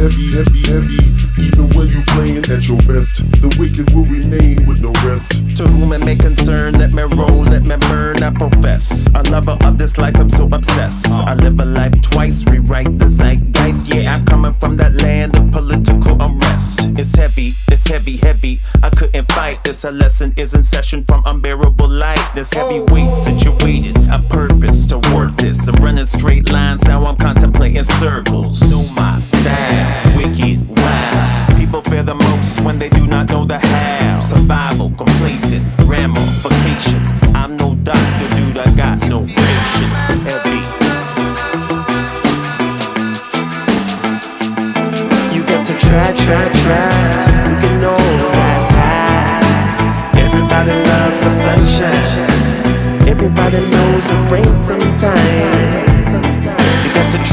Heavy, heavy, heavy. Even when you're playing at your best, the wicked will remain with no rest. This life, I'm so obsessed. I live a life twice, rewrite the zeitgeist. Yeah, I'm coming from that land of political unrest. It's heavy, it's heavy, heavy. I couldn't fight this. A lesson is in session from unbearable light. This heavy weight situated, a purpose toward this. I'm running straight lines, now I'm contemplating circles. Know my style, wicked,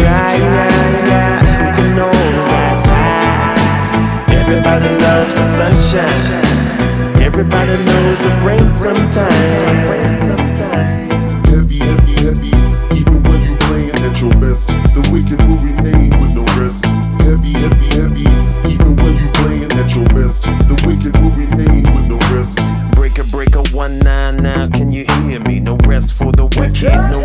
You got to try, yeah, yeah. We can always high. Everybody loves the sunshine. Everybody knows it rains sometimes. Heavy, heavy, heavy. Even when you're playing at your best, the wicked will remain with no rest. Heavy, heavy, heavy. Even when you're playing at your best, the wicked will remain with no rest. Breaker, breaker, one nine now. Can you hear me? No rest for the wicked, no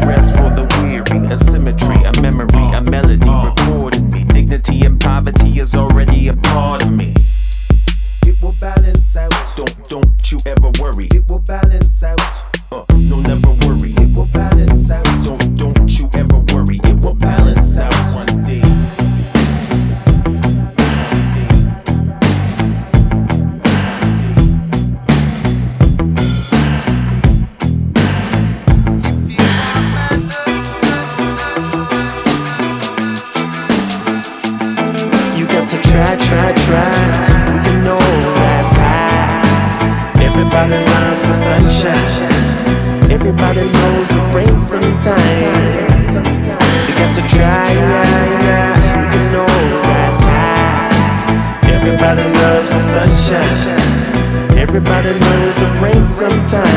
try, try, try. We can always high. Everybody loves the sunshine. Everybody knows it rains sometimes. You got to try, yeah, yeah. We can always high. Everybody loves the sunshine. Everybody knows it rains sometimes.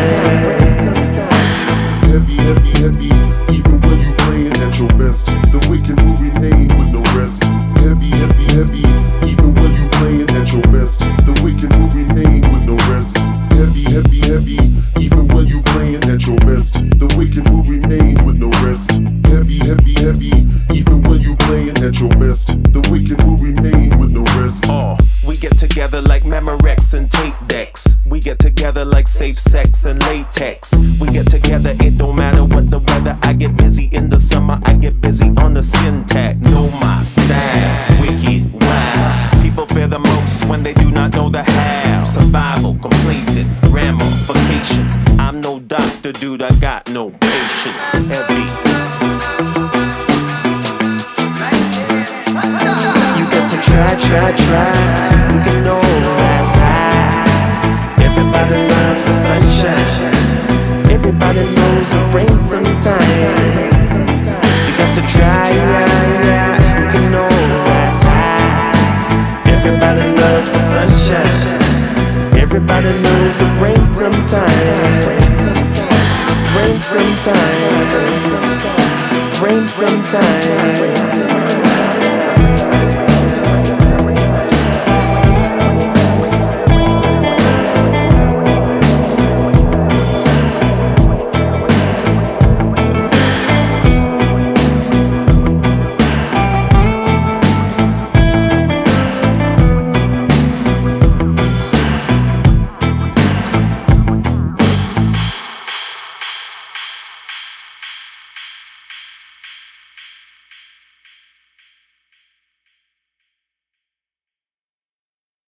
Heavy. Even when you playing at your best, the wicked will remain with no rest. Heavy, heavy, heavy. Even when you playing at your best, the wicked will remain with no rest. Heavy, heavy, heavy. Even when you playing at your best, the wicked will remain with no rest. Heavy, heavy, heavy. Even when you playing at your best, the wicked will remain with no rest. Uh, we get together like Memorex and tape decks. We get together like safe sex and latex. We get together, it don't matter what the weather. I get busy in the summer, I get busy on the syntax. Know my style, wicked, wild. People fear the most when they do not know the how. Survival, complacent, ramifications. I'm no doctor, dude, I got no patience. To try, try, try. Everybody loves the sunshine. Everybody knows it rains sometimes. You got to try. We can always high. Everybody loves the sunshine. Everybody knows it rains sometimes. Rain sometimes. Rain sometimes.